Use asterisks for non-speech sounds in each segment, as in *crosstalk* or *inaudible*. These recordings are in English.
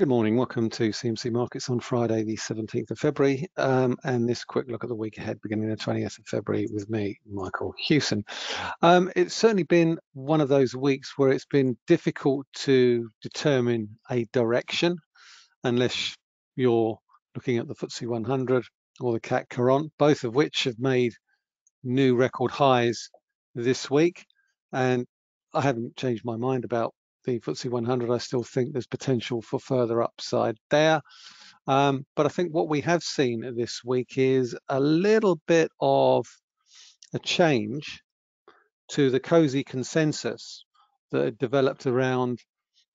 Good morning. Welcome to CMC Markets on Friday, the 17th of February, um, and this quick look at the week ahead beginning the 20th of February with me, Michael Hewson. Um, it's certainly been one of those weeks where it's been difficult to determine a direction unless you're looking at the FTSE 100 or the CAC Quarante, both of which have made new record highs this week. And I haven't changed my mind about the FTSE 100, I still think there's potential for further upside there. Um, but I think what we have seen this week is a little bit of a change to the cozy consensus that developed around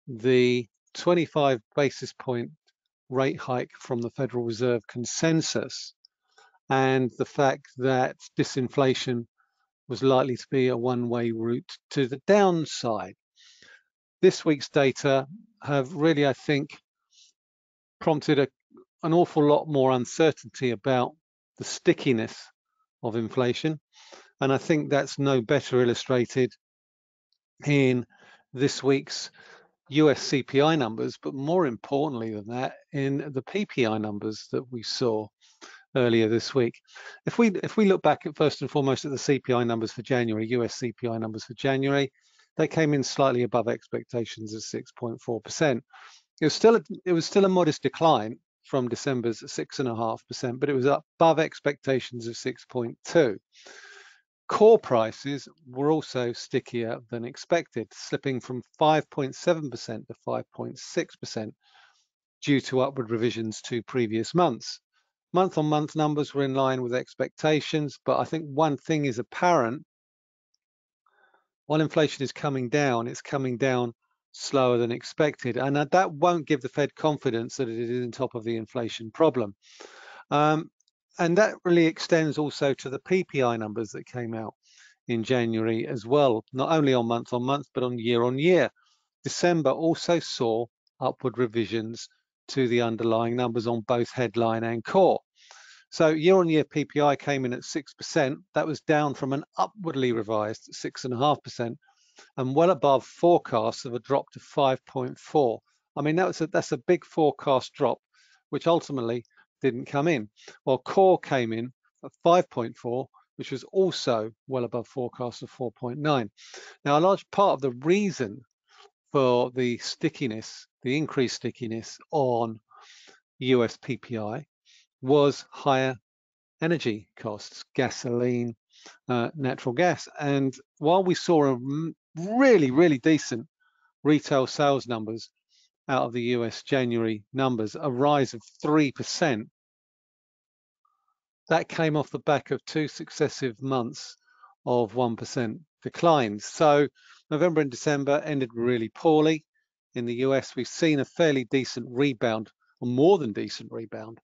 the 25 basis point rate hike from the Federal Reserve consensus and the fact that disinflation was likely to be a one-way route to the downside this week's data have really, I think, prompted a, an awful lot more uncertainty about the stickiness of inflation. And I think that's no better illustrated in this week's US CPI numbers, but more importantly than that, in the PPI numbers that we saw earlier this week. If we if we look back at first and foremost at the CPI numbers for January, US CPI numbers for January, they came in slightly above expectations of 6.4%. It was still a, it was still a modest decline from December's 6.5%, but it was above expectations of 6.2. Core prices were also stickier than expected, slipping from 5.7% to 5.6% due to upward revisions to previous months. Month on month numbers were in line with expectations, but I think one thing is apparent while inflation is coming down, it's coming down slower than expected. And that won't give the Fed confidence that it is on top of the inflation problem. Um, and that really extends also to the PPI numbers that came out in January as well, not only on month on month, but on year on year. December also saw upward revisions to the underlying numbers on both headline and core. So year-on-year PPI came in at 6%. That was down from an upwardly revised 6.5% and well above forecasts of a drop to 5.4. I mean, that was a, that's a big forecast drop, which ultimately didn't come in. While core came in at 5.4, which was also well above forecast of 4.9. Now, a large part of the reason for the stickiness, the increased stickiness on US PPI was higher energy costs, gasoline, uh, natural gas. And while we saw a really, really decent retail sales numbers out of the US January numbers, a rise of 3%, that came off the back of two successive months of 1% declines. So November and December ended really poorly. In the US, we've seen a fairly decent rebound, or more than decent rebound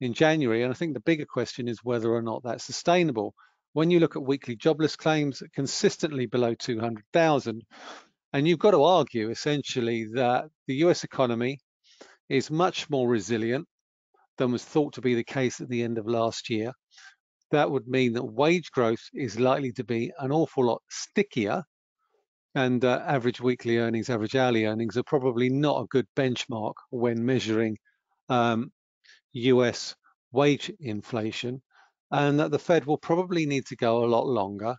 in January. And I think the bigger question is whether or not that's sustainable. When you look at weekly jobless claims consistently below 200,000, and you've got to argue essentially that the US economy is much more resilient than was thought to be the case at the end of last year. That would mean that wage growth is likely to be an awful lot stickier and uh, average weekly earnings, average hourly earnings are probably not a good benchmark when measuring um, US wage inflation, and that the Fed will probably need to go a lot longer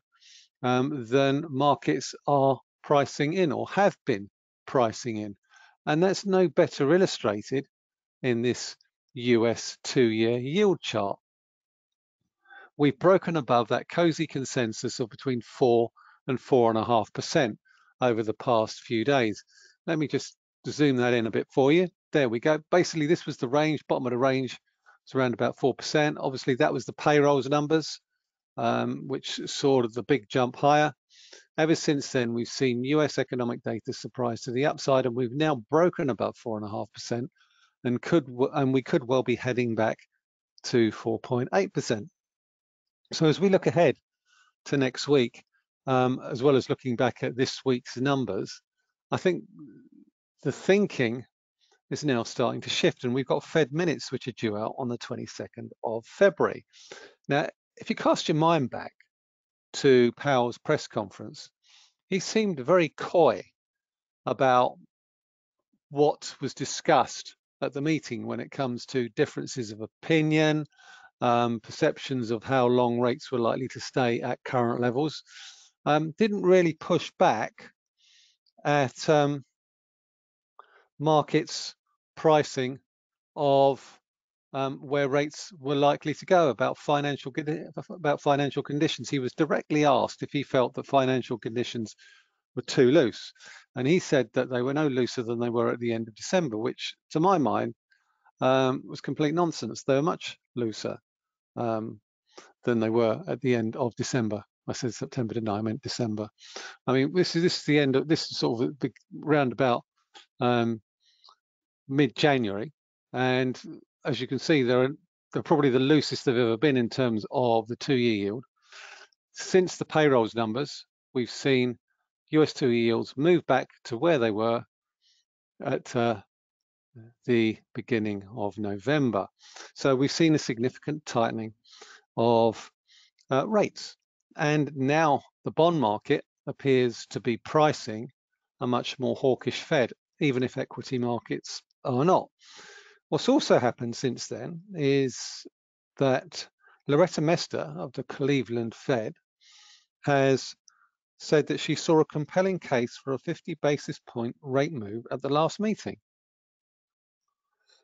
um, than markets are pricing in or have been pricing in. And that's no better illustrated in this US two-year yield chart. We've broken above that cozy consensus of between four and four and a half percent over the past few days. Let me just zoom that in a bit for you. There we go. Basically, this was the range, bottom of the range. It's around about 4%. Obviously, that was the payrolls numbers, um, which saw the big jump higher. Ever since then, we've seen US economic data surprise to the upside, and we've now broken above 4.5%, and could and we could well be heading back to 4.8%. So as we look ahead to next week, um, as well as looking back at this week's numbers, I think the thinking is now starting to shift and we've got Fed minutes which are due out on the 22nd of February. Now, if you cast your mind back to Powell's press conference, he seemed very coy about what was discussed at the meeting when it comes to differences of opinion, um, perceptions of how long rates were likely to stay at current levels, um, didn't really push back at um, markets pricing of um, where rates were likely to go about financial about financial conditions. He was directly asked if he felt that financial conditions were too loose, and he said that they were no looser than they were at the end of December, which, to my mind, um, was complete nonsense. They were much looser um, than they were at the end of December. I said September, didn't I? I meant December. I mean, this is this is the end of this is sort of a big roundabout um, mid-January, and as you can see, they're they're probably the loosest they've ever been in terms of the two-year yield. Since the payrolls numbers, we've seen US two-year yields move back to where they were at uh, the beginning of November. So we've seen a significant tightening of uh, rates. And now the bond market appears to be pricing a much more hawkish Fed, even if equity markets are not. What's also happened since then is that Loretta Mester of the Cleveland Fed has said that she saw a compelling case for a 50 basis point rate move at the last meeting.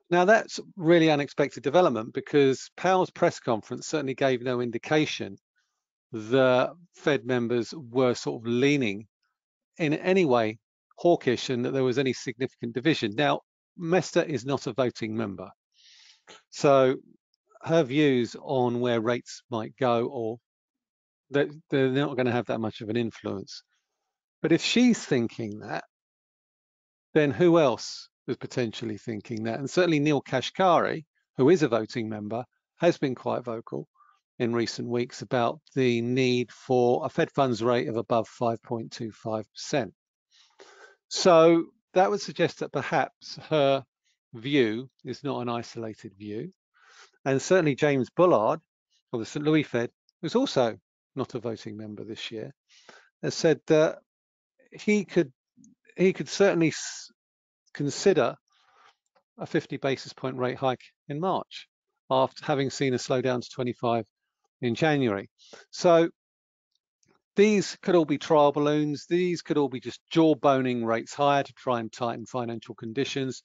Now that's really unexpected development because Powell's press conference certainly gave no indication the Fed members were sort of leaning in any way hawkish and that there was any significant division. Now, Mester is not a voting member. So her views on where rates might go or that they're not going to have that much of an influence. But if she's thinking that, then who else is potentially thinking that? And certainly Neel Kashkari, who is a voting member, has been quite vocal in recent weeks about the need for a Fed funds rate of above 5.25%. So that would suggest that perhaps her view is not an isolated view. And certainly James Bullard of the St. Louis Fed, who's also not a voting member this year, has said that he could he could certainly consider a 50 basis point rate hike in March after having seen a slowdown to 25 in January. So these could all be trial balloons. These could all be just jaw-boning rates higher to try and tighten financial conditions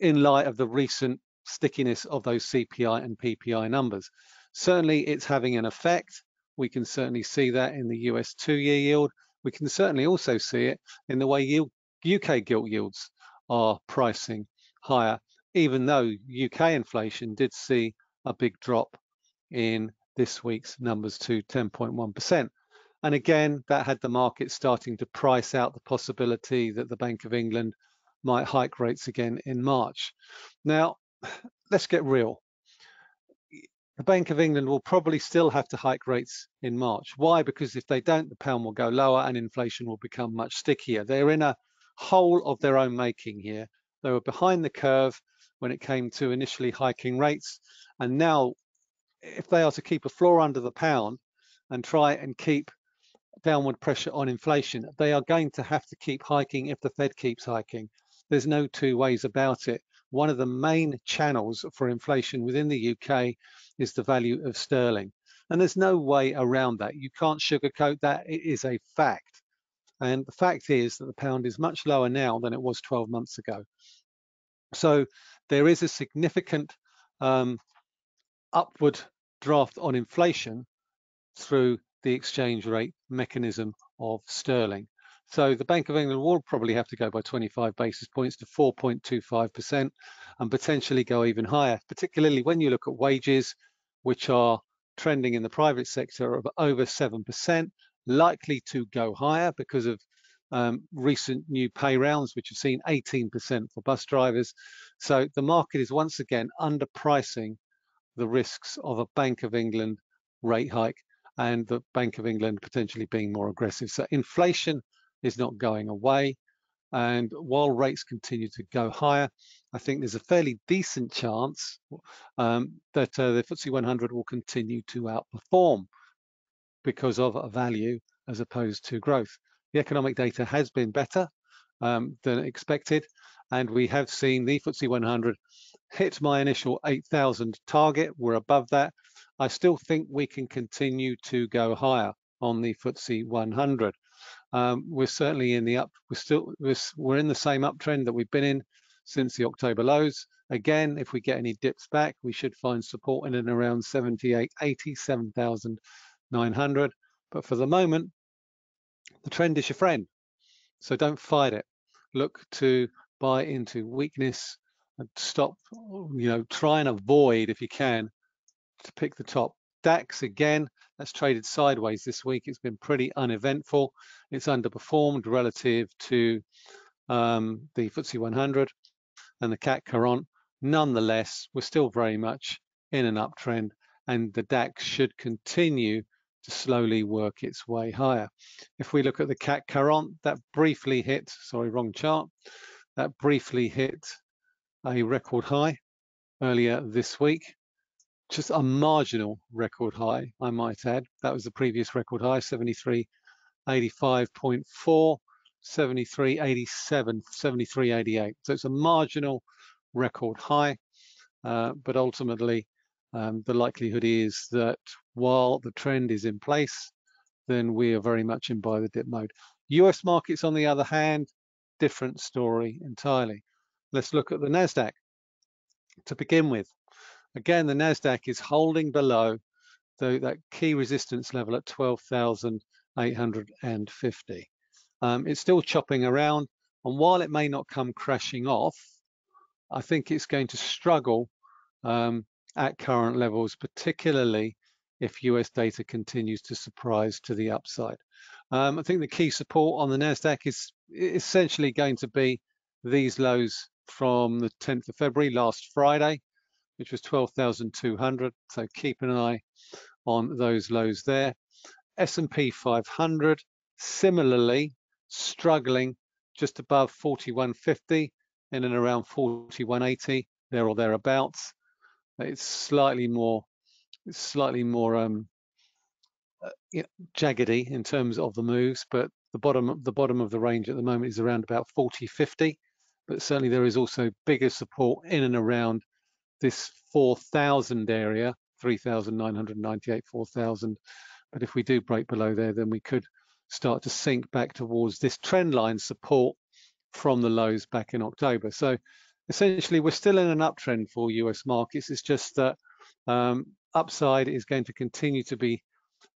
in light of the recent stickiness of those CPI and PPI numbers. Certainly it's having an effect. We can certainly see that in the US two-year yield. We can certainly also see it in the way UK gilt yields are pricing higher, even though UK inflation did see a big drop in this week's numbers to 10.1%. And again, that had the market starting to price out the possibility that the Bank of England might hike rates again in March. Now, *sighs* let's get real. The Bank of England will probably still have to hike rates in March. Why? Because if they don't, the pound will go lower and inflation will become much stickier. They're in a hole of their own making here. They were behind the curve when it came to initially hiking rates. And now, if they are to keep a floor under the pound and try and keep downward pressure on inflation, they are going to have to keep hiking if the Fed keeps hiking. There's no two ways about it. One of the main channels for inflation within the UK is the value of sterling. And there's no way around that. You can't sugarcoat that. It is a fact. And the fact is that the pound is much lower now than it was 12 months ago. So there is a significant um, upward draft on inflation through the exchange rate mechanism of sterling. So the Bank of England will probably have to go by 25 basis points to 4.25% and potentially go even higher, particularly when you look at wages, which are trending in the private sector of over 7%, likely to go higher because of um, recent new pay rounds, which have seen 18% for bus drivers. So the market is once again underpricing the risks of a Bank of England rate hike and the Bank of England potentially being more aggressive. So inflation is not going away. And while rates continue to go higher, I think there's a fairly decent chance um, that uh, the FTSE 100 will continue to outperform because of value as opposed to growth. The economic data has been better um, than expected. and we have seen the FTSE 100 hit my initial 8,000 target. We're above that. I still think we can continue to go higher on the FTSE 100. Um, we're certainly in the up. We're still we're, we're in the same uptrend that we've been in since the October lows. Again, if we get any dips back, we should find support in and around 78, 87,900. But for the moment, the trend is your friend. So don't fight it. Look to buy into weakness and stop, you know, try and avoid, if you can, to pick the top. DAX again, that's traded sideways this week. It's been pretty uneventful. It's underperformed relative to um, the FTSE 100 and the CAC 40. Nonetheless, we're still very much in an uptrend and the DAX should continue to slowly work its way higher. If we look at the CAC 40, that briefly hit, sorry, wrong chart, that briefly hit a record high earlier this week. Just a marginal record high, I might add. That was the previous record high, 73.85.4, 73.87, 73.88. So it's a marginal record high, uh, but ultimately um, the likelihood is that while the trend is in place, then we are very much in buy the dip mode. US markets, on the other hand, different story entirely. Let's look at the NASDAQ to begin with. Again, the NASDAQ is holding below the, that key resistance level at 12,850. Um, it's still chopping around, and while it may not come crashing off, I think it's going to struggle um, at current levels, particularly if US data continues to surprise to the upside. Um, I think the key support on the NASDAQ is essentially going to be these lows from the 10th of February, last Friday, which was 12,200. So keep an eye on those lows there. S&P 500, similarly, struggling just above 4150 in and around 4180, there or thereabouts. It's slightly more, it's slightly more um, uh, jaggedy in terms of the moves, but the bottom, the bottom of the range at the moment is around about 4050. But certainly there is also bigger support in and around this 4,000 area, 3,998, 4,000. But if we do break below there, then we could start to sink back towards this trend line support from the lows back in October. So essentially we're still in an uptrend for US markets. It's just that um, upside is going to continue to be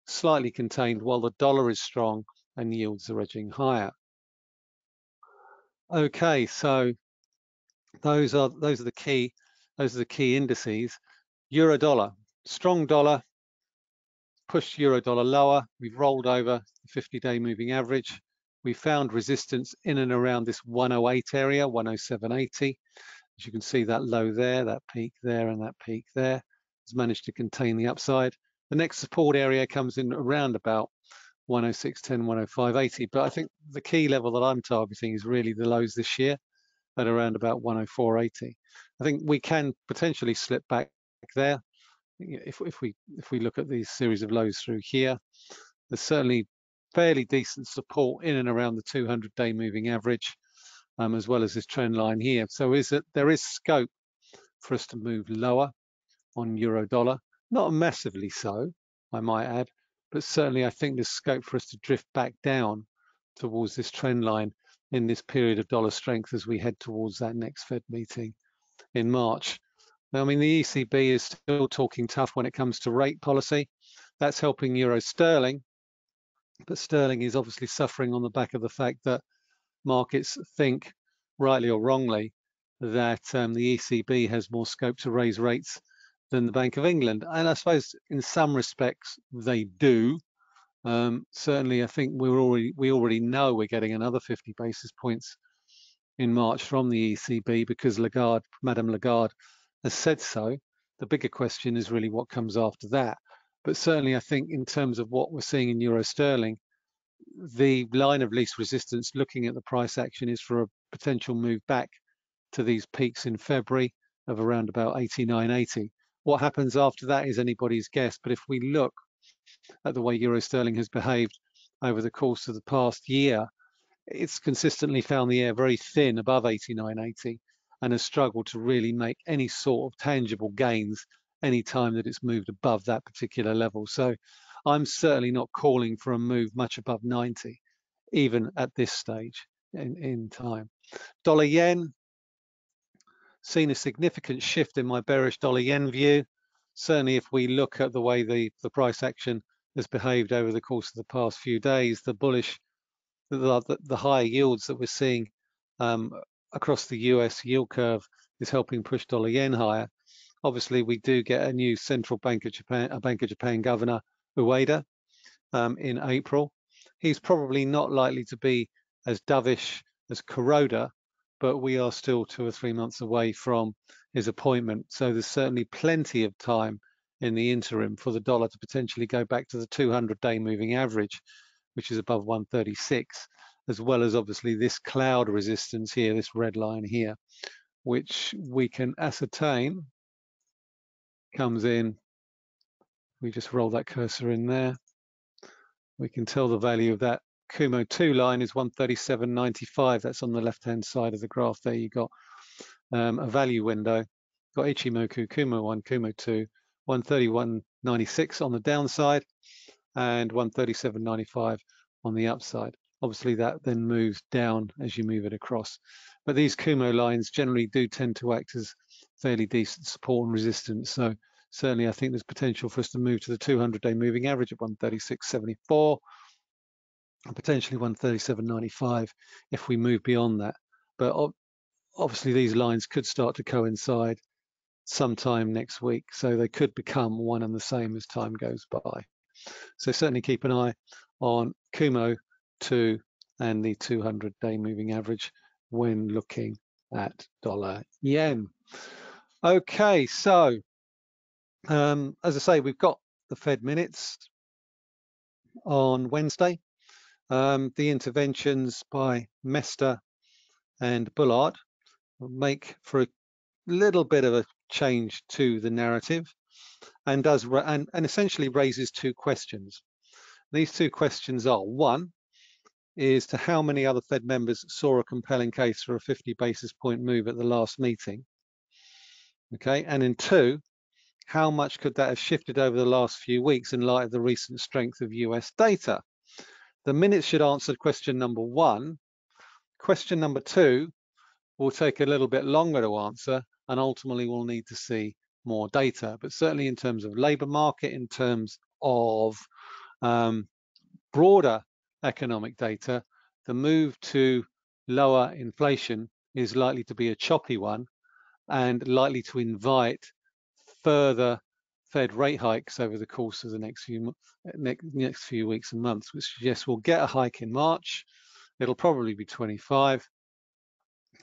slightly contained while the dollar is strong and yields are edging higher. Okay, so those are those are the key those are the key indices. Euro dollar, strong dollar, pushed euro dollar lower. We've rolled over the 50-day moving average. We found resistance in and around this 108 area, 107.80. As you can see that low there, that peak there, and that peak there has managed to contain the upside. The next support area comes in around about 106.10, 105.80. But I think the key level that I'm targeting is really the lows this year at around about 104.80. I think we can potentially slip back there if, if we if we look at these series of lows through here. There's certainly fairly decent support in and around the 200-day moving average um, as well as this trend line here. So is it there is scope for us to move lower on euro dollar, not massively so, I might add, but certainly I think there's scope for us to drift back down towards this trend line in this period of dollar strength as we head towards that next Fed meeting in March. Now, I mean, the ECB is still talking tough when it comes to rate policy. That's helping euro sterling, but sterling is obviously suffering on the back of the fact that markets think, rightly or wrongly, that um, the ECB has more scope to raise rates than the Bank of England. And I suppose in some respects they do. Um, certainly, I think we're already we already know we're getting another 50 basis points in March from the ECB because Lagarde, Madame Lagarde, has said so. The bigger question is really what comes after that. But certainly, I think in terms of what we're seeing in euro sterling, the line of least resistance looking at the price action is for a potential move back to these peaks in February of around about 89.80. What happens after that is anybody's guess. But if we look at the way euro sterling has behaved over the course of the past year, it's consistently found the air very thin above 89.80 and has struggled to really make any sort of tangible gains any time that it's moved above that particular level. So I'm certainly not calling for a move much above 90, even at this stage in, in time. Dollar yen, seen a significant shift in my bearish dollar yen view. Certainly if we look at the way the, the price action has behaved over the course of the past few days, the bullish, the, the, the higher yields that we're seeing um, across the US yield curve is helping push dollar yen higher. Obviously, we do get a new central bank of Japan, a Bank of Japan governor, Ueda, um, in April. He's probably not likely to be as dovish as Kuroda, but we are still two or three months away from his appointment. So there's certainly plenty of time in the interim for the dollar to potentially go back to the 200-day moving average, which is above 136 as well as obviously this cloud resistance here, this red line here, which we can ascertain comes in. We just roll that cursor in there. We can tell the value of that Kumo 2 line is 137.95. That's on the left-hand side of the graph there. You got um, a value window. Got Ichimoku, Kumo 1, Kumo 2, 131.96 on the downside and 137.95 on the upside. Obviously that then moves down as you move it across. But these Kumo lines generally do tend to act as fairly decent support and resistance. So certainly I think there's potential for us to move to the 200-day moving average at 136.74 and potentially 137.95 if we move beyond that. But obviously these lines could start to coincide sometime next week. So they could become one and the same as time goes by. So certainly keep an eye on Kumo 2 and the 200 day moving average when looking at dollar yen. Okay, so um, as I say, we've got the Fed minutes on Wednesday. Um, the interventions by Mester and Bullard make for a little bit of a change to the narrative and does and, and essentially raises two questions. These two questions are one, is to how many other Fed members saw a compelling case for a 50 basis point move at the last meeting. Okay, and in two, how much could that have shifted over the last few weeks in light of the recent strength of US data? The minutes should answer question number one. Question number two will take a little bit longer to answer and ultimately we'll need to see more data. But certainly in terms of labour market, in terms of um, broader economic data, the move to lower inflation is likely to be a choppy one and likely to invite further Fed rate hikes over the course of the next few next, next few weeks and months, which suggests we'll get a hike in March. It'll probably be 25,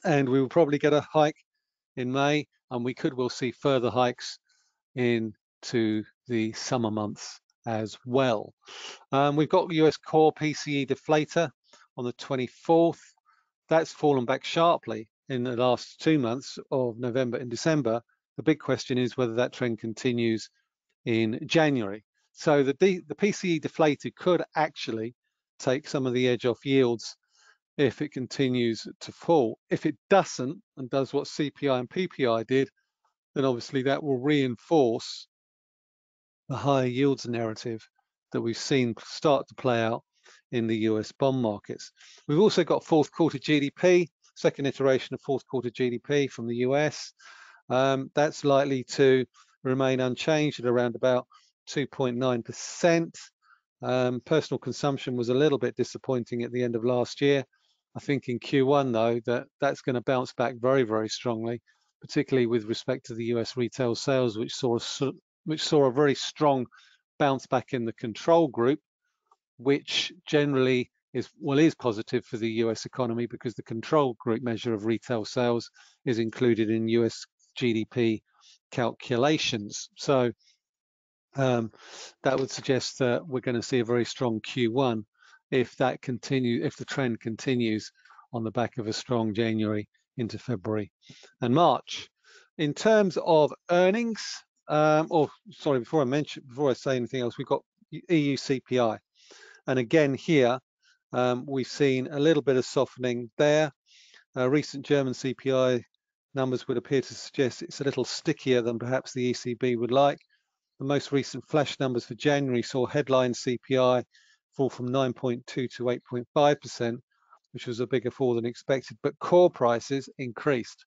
and we will probably get a hike in May, and we could well see further hikes into the summer months as well. Um, we've got US core PCE deflator on the 24th. That's fallen back sharply in the last two months of November and December. The big question is whether that trend continues in January. So the, D, the PCE deflator could actually take some of the edge off yields if it continues to fall. If it doesn't and does what CPI and PPI did, then obviously that will reinforce the higher yields narrative that we've seen start to play out in the US bond markets. We've also got fourth quarter GDP, second iteration of fourth quarter GDP from the US. Um, that's likely to remain unchanged at around about 2.9%. Um, personal consumption was a little bit disappointing at the end of last year. I think in Q1 though that that's going to bounce back very very strongly, particularly with respect to the US retail sales, which saw a which saw a very strong bounce back in the control group, which generally is well is positive for the US economy because the control group measure of retail sales is included in US GDP calculations. So um, that would suggest that we're going to see a very strong Q1 if that continue if the trend continues on the back of a strong January into February and March. In terms of earnings, um, or sorry, before I mention, before I say anything else, we've got EU CPI. And again here, Um, we've seen a little bit of softening there. Uh, recent German CPI numbers would appear to suggest it's a little stickier than perhaps the ECB would like. The most recent flash numbers for January saw headline CPI fall from 9.2 to 8.5%, which was a bigger fall than expected, but core prices increased.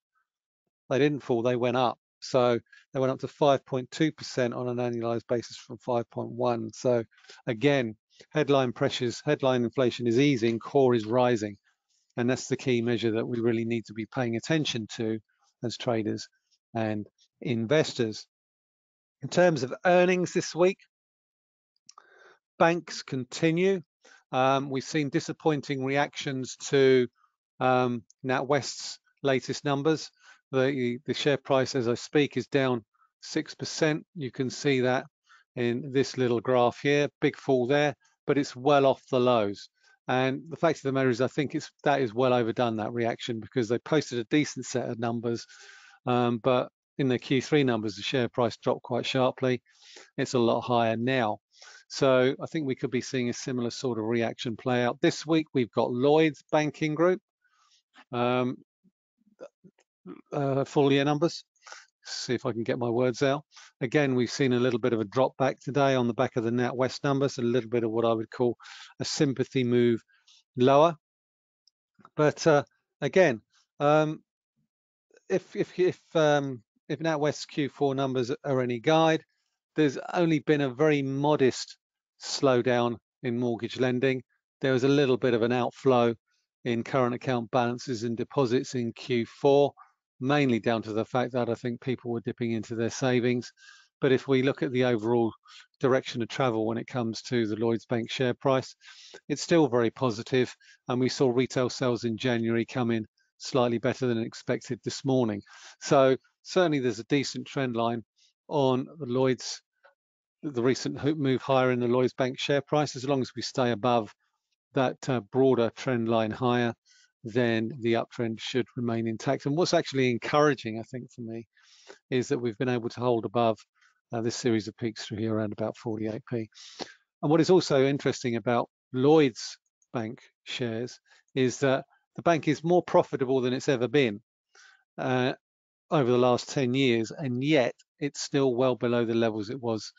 They didn't fall, they went up. So they went up to 5.2% on an annualized basis from 5.1. So again, headline pressures, headline inflation is easing, core is rising. And that's the key measure that we really need to be paying attention to as traders and investors. In terms of earnings this week, banks continue. Um, we've seen disappointing reactions to um, NatWest's latest numbers. The, the share price as I speak is down 6%. You can see that in this little graph here, big fall there, but it's well off the lows. And the fact of the matter is, I think it's that is well overdone that reaction because they posted a decent set of numbers, um, but in the Q3 numbers, the share price dropped quite sharply. It's a lot higher now. So I think we could be seeing a similar sort of reaction play out. This week, we've got Lloyds Banking Group. Um, uh, full year numbers. See if I can get my words out. Again, we've seen a little bit of a drop back today on the back of the NatWest numbers, a little bit of what I would call a sympathy move lower. But uh, again, um, if if if um, if NatWest Q4 numbers are any guide, there's only been a very modest slowdown in mortgage lending. There was a little bit of an outflow in current account balances and deposits in Q4 mainly down to the fact that I think people were dipping into their savings. But if we look at the overall direction of travel when it comes to the Lloyds Bank share price, it's still very positive. And we saw retail sales in January come in slightly better than expected this morning. So certainly there's a decent trend line on the Lloyds, the recent move higher in the Lloyds Bank share price, as long as we stay above that uh, broader trend line higher then the uptrend should remain intact. And what's actually encouraging, I think, for me, is that we've been able to hold above uh, this series of peaks through here around about 48p. And what is also interesting about Lloyds Bank shares is that the bank is more profitable than it's ever been uh, over the last 10 years, and yet it's still well below the levels it was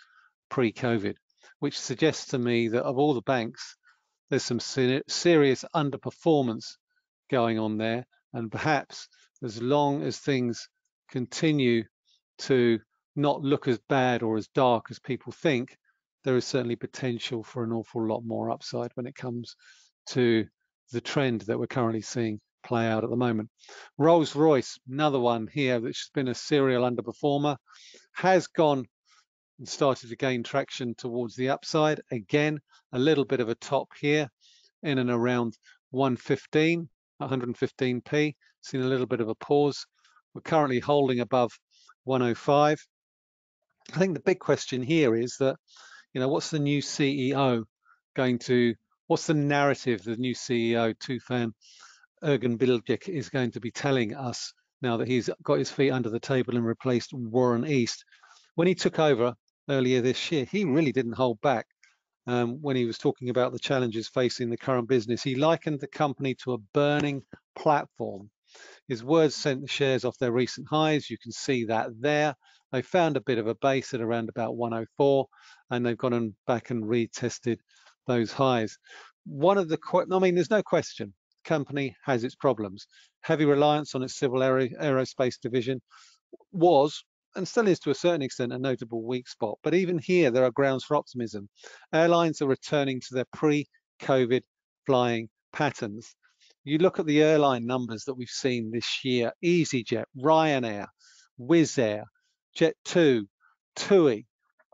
pre-COVID, which suggests to me that of all the banks, there's some serious underperformance going on there. And perhaps as long as things continue to not look as bad or as dark as people think, there is certainly potential for an awful lot more upside when it comes to the trend that we're currently seeing play out at the moment. Rolls-Royce, another one here that's been a serial underperformer, has gone and started to gain traction towards the upside. Again, a little bit of a top here in and around 115. 115p, seen a little bit of a pause. We're currently holding above 105. I think the big question here is that, you know, what's the new CEO going to, what's the narrative the new CEO, Tufan Ergen Erginbilgic, is going to be telling us now that he's got his feet under the table and replaced Warren East. When he took over earlier this year, he really didn't hold back um, when he was talking about the challenges facing the current business. He likened the company to a burning platform. His words sent the shares off their recent highs. You can see that there. They found a bit of a base at around about 104, and they've gone back and retested those highs. One of the, I mean, there's no question, the company has its problems. Heavy reliance on its civil aerospace division was and still is to a certain extent a notable weak spot. But even here, there are grounds for optimism. Airlines are returning to their pre-COVID flying patterns. You look at the airline numbers that we've seen this year, EasyJet, Ryanair, Wizz Air, Jet2, TUI,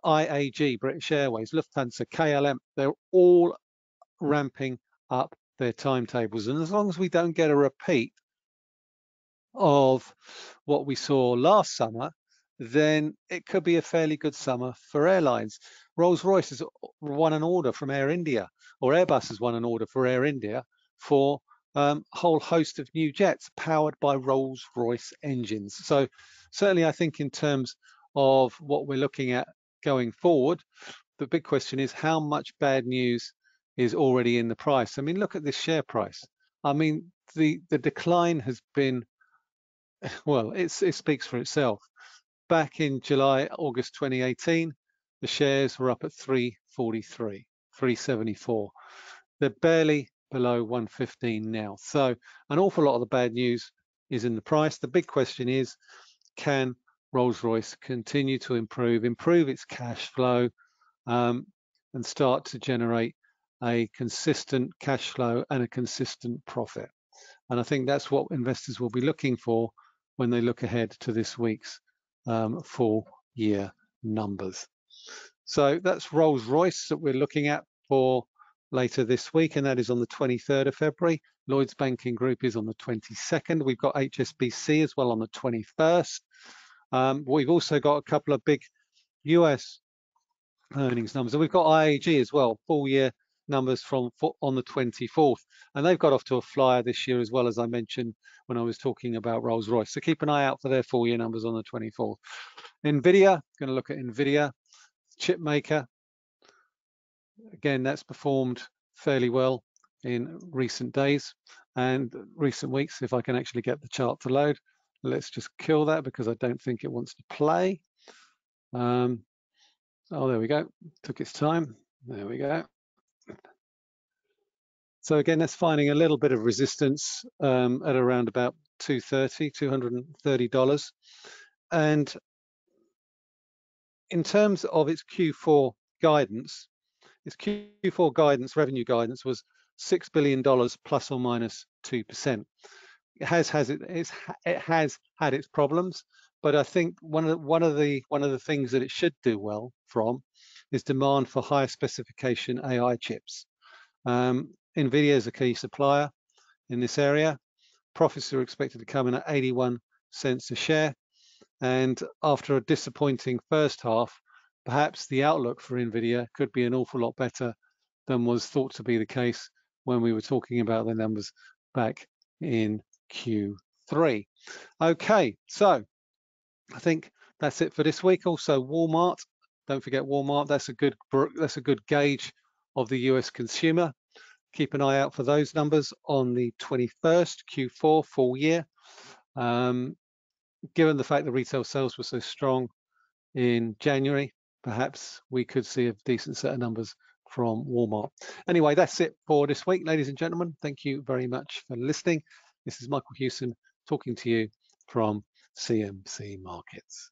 IAG, British Airways, Lufthansa, KLM, they're all ramping up their timetables. And as long as we don't get a repeat of what we saw last summer, then it could be a fairly good summer for airlines. Rolls-Royce has won an order from Air India, or Airbus has won an order for Air India for um, a whole host of new jets powered by Rolls-Royce engines. So certainly I think in terms of what we're looking at going forward, the big question is how much bad news is already in the price. I mean, look at this share price. I mean, the the decline has been *sighs* well, it speaks for itself. Back in July, August 2018, the shares were up at 343, 374. They're barely below 115 now. So an awful lot of the bad news is in the price. The big question is, can Rolls-Royce continue to improve, improve its cash flow um, and start to generate a consistent cash flow and a consistent profit. And I think that's what investors will be looking for when they look ahead to this week's um, full year numbers. So that's Rolls-Royce that we're looking at for later this week, and that is on the 23rd of February. Lloyds Banking Group is on the 22nd. We've got HSBC as well on the 21st. Um, we've also got a couple of big US earnings numbers, and we've got IAG as well, full year numbers from on the 24th, and they've got off to a flyer this year as well as I mentioned when I was talking about Rolls-Royce. So keep an eye out for their full year numbers on the 24th. Nvidia, going to look at Nvidia, chip maker. Again, that's performed fairly well in recent days and recent weeks. If I can actually get the chart to load, let's just kill that because I don't think it wants to play. Um, oh, there we go. Took its time. There we go. So again, that's finding a little bit of resistance um, at around about 230, $230. And in terms of its Q4 guidance, its Q4 guidance, revenue guidance was $6 billion plus or minus 2%. It has, has it, it has had its problems, but I think one of the, one of the one of the things that it should do well from is demand for higher specification AI chips. Um, NVIDIA is a key supplier in this area. Profits are expected to come in at 81 cents a share. And after a disappointing first half, perhaps the outlook for NVIDIA could be an awful lot better than was thought to be the case when we were talking about the numbers back in Q3. Okay, so I think that's it for this week. Also, Walmart. Don't forget Walmart. That's a good that's a good gauge of the US consumer keep an eye out for those numbers on the 21st, Q4, full year. Um, given the fact that retail sales were so strong in January, perhaps we could see a decent set of numbers from Walmart. Anyway, that's it for this week, ladies and gentlemen. Thank you very much for listening. This is Michael Hewson talking to you from CMC Markets.